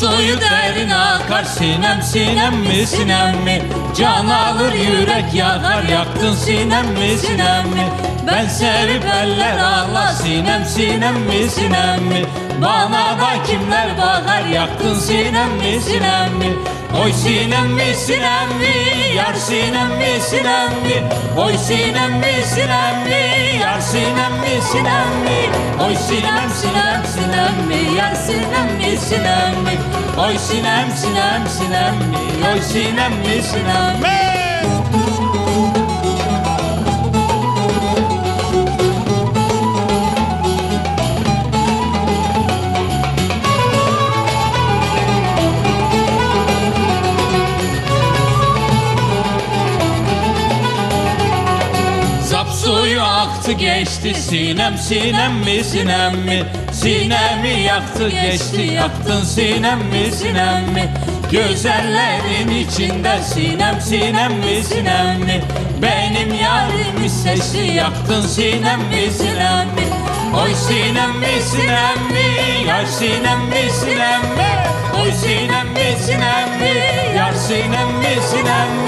suyu derin akar. Sinem sinem mi sinem mi? Can alır yürek yakar Yaktın sinem mi sinem mi Ben sevip eller ağlar Sinem sinem mi sinem mi Bana da kimler bakar Yaktın sinem mi sinem mi Oy sinem mi sinem mi Yar sinem mi sinem mi Oy sinem mi sinem mi Yar sinem mi sinem mi Oy sinem sinem sinem mi Yar sinem mi sinem mi Oy sinem sinem sinem mi Oy sinem mi sinem mi suyu aktı geçti. Sinem sinem mi sinem mi? Sinemi yaktı geçti. Yaktın sinem mi sinem mi? Güzellerin içinde sinem sinem mi sinem mi? Benim yarimi seçti. Yaktın sinem mi sinem mi? Oy sinem mi sinem mi? Yar sinem mi sinem mi? Oy sinem mi sinem mi? Yar sinem mi sinem mi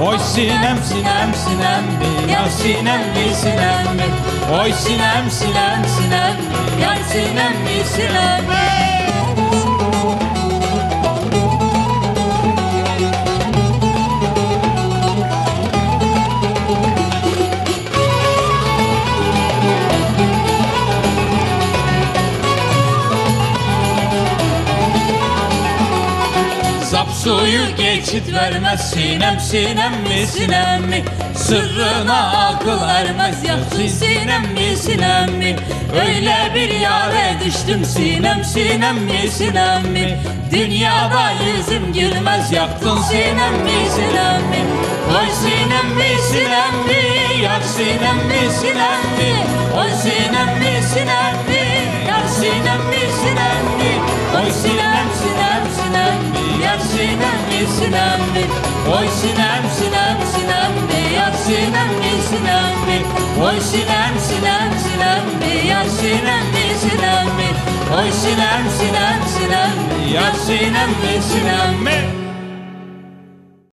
Oy sinem sinem sinem mi Yar sinem mi sinem mi? Oy sinem sinem sinem mi Yar sinem mi sinem mi Zap suyu geçit vermez sinem sinem mi sinem mi? Sırrına akıl ermez yaksın sinem mi sinem mi? Öyle bir yare düştüm sinem sinem mi sinem mi? Dünyada yüzüm gülmez yaktın sinem mi sinem mi? Oy sinem mi sinem mi? Yar sinem mi sinem mi? Oy sinem mi sinem mi? Yar sinem mi sinem mi? Oy sinem sinem mi? Oy sinem sinem sinem Yar sinem mi sinem mi? Oy sinem sinem sinem Yar sinem mi sinem mi? Oy sinem sinem sinem Yar sinem mi sinem mi